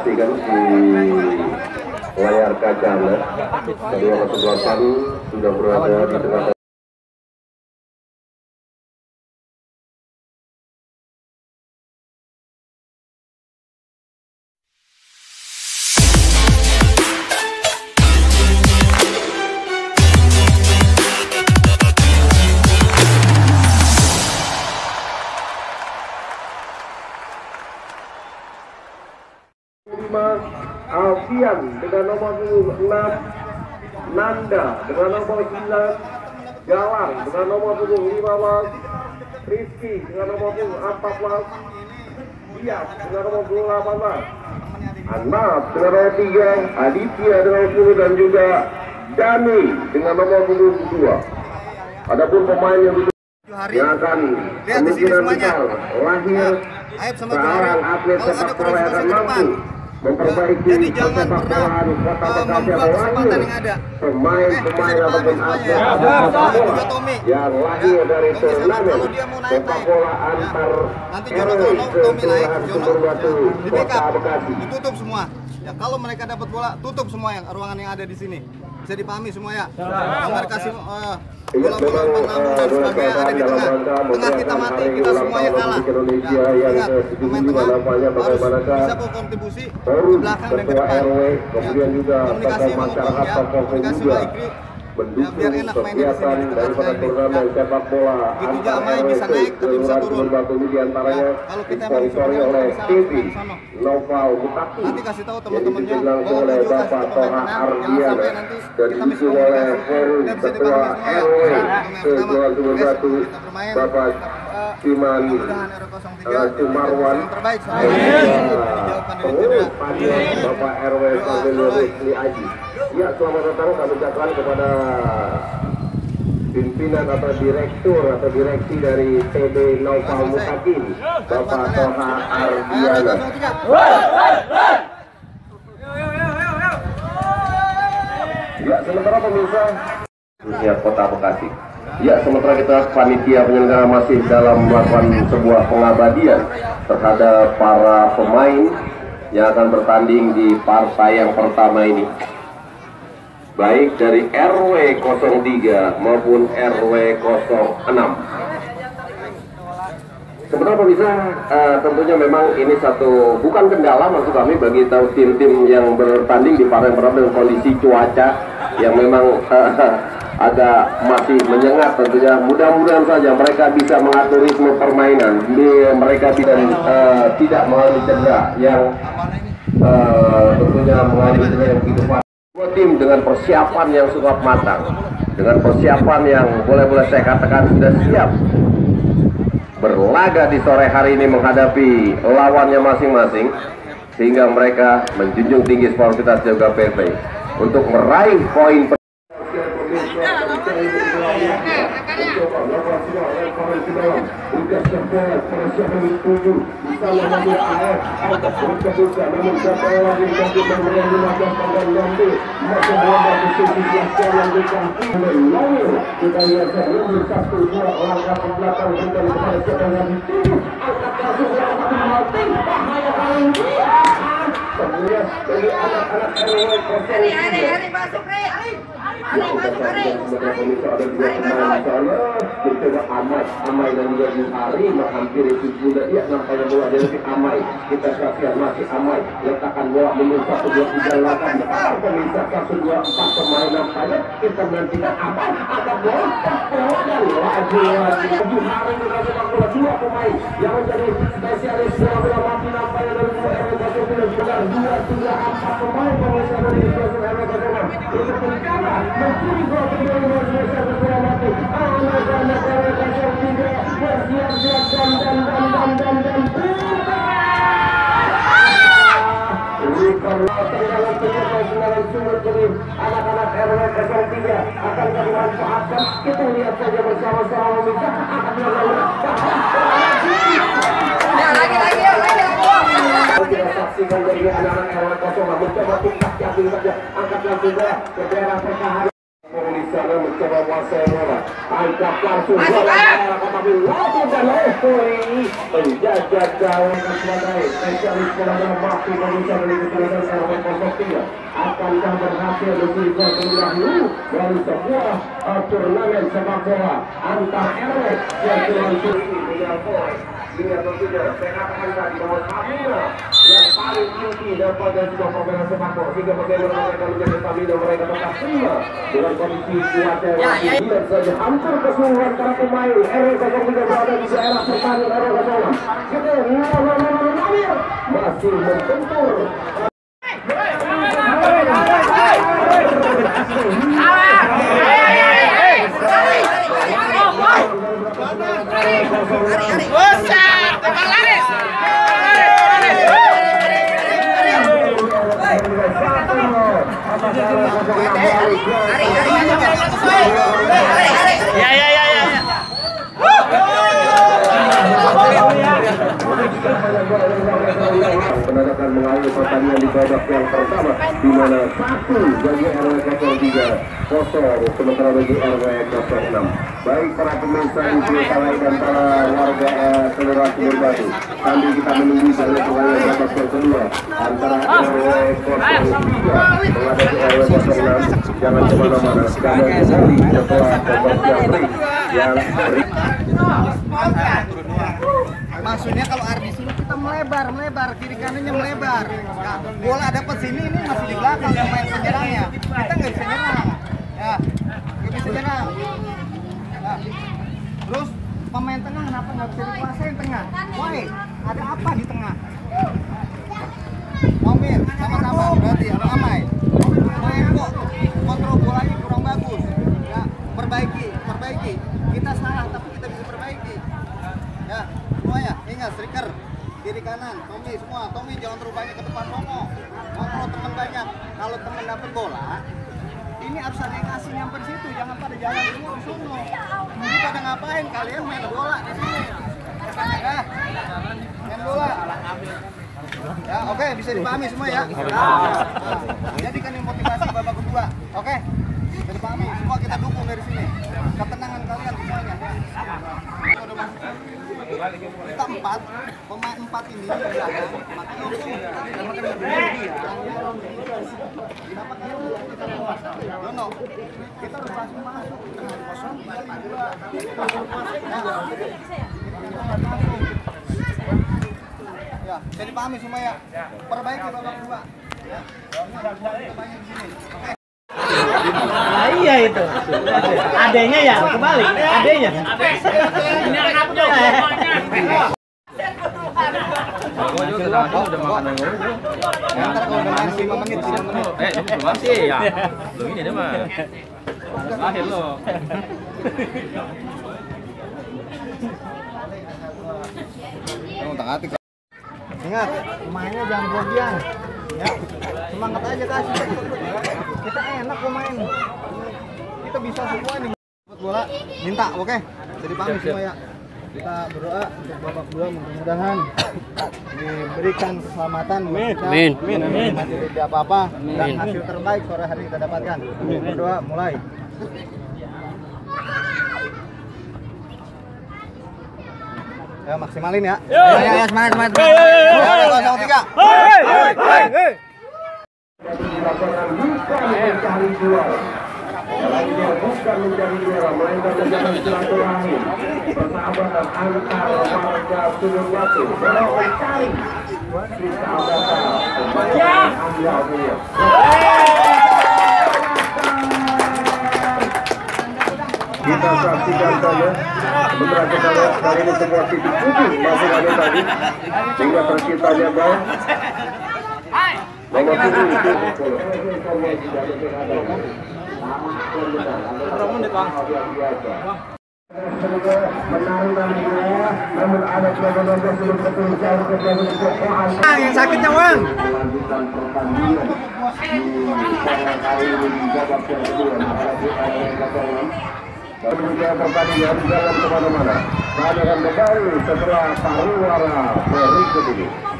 saksikan di layar kaca Anda. Kedua kesebelasan sudah berada di tengah Alfian dengan nomor 6 Nanda. Dengan nomor 9 Galang. Dengan nomor 15 Rizky. Dengan nomor 14 Dias. Dengan nomor 18 Anab dengan nomor 3 Aditya. Dengan nomor 10 dan juga Dani. Dengan nomor 22 Adapun pemain yang duduk hari. yang akan Lihat di sini semuanya. lahir sama seorang atlet sepak bola yang akan mampu. Memperbaiki Jadi jangan pernah, uh, yang kesempatan yang ada. pemain-pemain Eh, bisa ataupun atlet Ya, juga Tommy. yang lahir Ya, dari turnamen sepak bola Ya. antar Nanti Jono Tommy naik, Jono. Di backup, ditutup semua. Ya kalau mereka dapat bola, tutup semua yang ruangan yang ada di sini. Bisa dipahami semua ya. Mereka kasih uh, bola-bola eh, dan dua sebagainya ada di dalam tengah. Tengah kita mati, kita semuanya kalah. Ya, ingat, ke-75 pemain tengah nampaknya harus bisa berkontribusi ke Forum belakang dan ke depan. Juga komunikasi masyarakat, ya, komunikasi juga baik. Ya, biar enak mainnya di sini ini. sepak bola Gitu Jamai bisa naik, tapi bisa turun. Batu Ya, kalau kita emang oleh TV ke. Noval Bupati Nanti kasih tahu teman-temannya bahwa oleh video kasih Bapak ke Toha pemain jangan sampai nanti kita oleh bisa Ketua. RW kita bermain. Bapak Siman mudah-mudahan RW03 Sumarwan yang terbaik dan semuanya. juga Dijauhkan dari pengurus cedera. panitia Bapak RW Sambil Rusli Aji. Ya, selamat datang kami ucapkan kepada pimpinan atau direktur atau direksi dari TB Naufal Mutakin, Bapak Toha Ardiana. RW03. Ya, sementara pemirsa ya Kota Bekasi. Ya, sementara kita panitia penyelenggara masih dalam melakukan sebuah pengabadian terhadap para pemain yang akan bertanding di partai yang pertama ini. Baik dari RW 03 maupun RW 06. Sebenarnya pemirsa, eh, tentunya memang ini satu bukan kendala maksud kami bagi tahu tim-tim yang bertanding di partai pertama dengan kondisi cuaca yang memang eh, agak masih menyengat tentunya. Mudah-mudahan saja mereka bisa mengatur ritme permainan, mereka tidak eh, tidak mengalami cedera yang eh, tentunya mengalami cedera yang begitu parah. Tim dengan persiapan yang sangat matang, dengan persiapan yang boleh-boleh saya katakan sudah siap berlaga di sore hari ini menghadapi lawannya masing-masing sehingga mereka menjunjung tinggi sportivitas juga PP untuk meraih poin kita lihat sebelum satu dua langkah Hari, hari, hari Hari. Hari Hari. Mencoba Amai, Amai dan juga Buhari menghampiri Sudah Iya nampaknya bola Amai. Kita saksikan masih Amai. Letakkan bola mundur satu dua tiga delapan Pemirsa satu dua empat pemain nampaknya Kita menantikan Amai bola Bola dan laju bola dua pemain. Yang menjadi spesialis bola bola mati nampaknya dari dua tiga empat pemain satu tiga bersiap-siap dan dan dan dan dan dan buka anak-anak RW 03 akan dimanfaatkan kita akan dilakukan saksikan dari anak-anak 06 mencoba tingkat yang tingkatnya angkat langsung bola ke daerah pertahanan polisi sana mencoba menguasai bola. Angkat langsung. Bola tapi langsung dan Lestri penjaga gawang spesialis bola pemirsa dari kesalahan RW 03 akankah berhasil terlebih dahulu dari sebuah uh, turnamen sepak bola. Antar RW yang atau tidak saya katakan tadi bahwa stamina yang paling tinggi daripada sebuah permainan sepak bola. Sehingga bagaimana mereka menjadi stamina mereka tetap prima dengan kondisi cuaca yang masih lihat saja hampir keseluruhan para pemain RW 03 berada di daerah pertandingan RW 06 kita masih membentur Ya ya ya ya. Penandakan mengalami pertandingan di babak yang pertama di mana satu bagi RW 03 kosong. Sementara bagi RW 06 baik para pemirsa di Bulkalai dan para warga eh, Kelurahan Sumur Batu. Sambil kita menunggu dari pengalami babak yang kedua antara RW 03 menghadapi RW 06 jangan ke mana-mana. Kami kembali setelah babak yang yang Maksudnya kalau arah di sini kita melebar, melebar kiri kanannya melebar. Ya, bola dapat sini ini masih di belakang pemain penyerangnya. Kita nggak bisa nyerang. Ya, nggak bisa nyerang. Ya. Terus pemain tengah kenapa nggak bisa dikuasain tengah? Woi, ada apa di tengah? Omir, sama-sama berarti ya, ramai. Main kok kontrol bolanya kurang bagus. Ya, perbaiki, perbaiki. Kita salah tapi kita bisa perbaiki. Ya, semuanya ingat striker kiri kanan, Tommy semua, Tommy jangan terlalu banyak ke depan Romo. Kontrol teman banyak. Kalau teman dapat bola, ini harus yang kasih nyamper situ, jangan pada jalan semua di sono. Ini pada ngapain? Kalian main bola di sini. Ya, main bola. Ya, oke, bisa dipahami semua ya. Nah, jadikan ini motivasi babak kedua. Oke, bisa dipahami. Semua kita dukung dari sini. Ketenangan kalian semuanya. Kita pemain empat ini di belakang, kita dua. Ya, bisa dipahami semua ya. Perbaiki babak kedua. Ya. Iya itu. Adanya ya kebalik. Adanya. Ini anaknya. Ntar kalau udah main 5 menit, 5 menit. Ini belum sih. Belum ini dia mah. Lahir lo. Kamu tak hati. Ingat, mainnya jangan berlebihan. Ya, semangat aja kasih. Kita enak main. Kita bisa semua nih. Dapat bola, minta, oke? Jadi paham semua ya. Kita berdoa untuk babak kedua mudah-mudahan diberikan keselamatan. Amin. Amin. Amin. Amin. Tidak apa-apa dan hasil terbaik sore hari kita dapatkan. Berdoa mulai. Ya maksimalin ya. Ya ya, ya semangat semangat. semangat. Satu, tiga. mencari juara. Lainnya bukan mencari juara, melainkan menjadi silaturahmi, persahabatan antar warga Sumur Batu. Dalam mencari persahabatan kebaikan Anda. Kita saksikan saja beberapa kali kali ini sebuah titik putih masih ada tadi sehingga terciptanya gol Nomor tujuh itu. namun ada nomor belum betul jauh ke Ah, yang sakitnya yang 06. Kemudian pertandingan ke mana-mana. Kembali setelah berikut ini.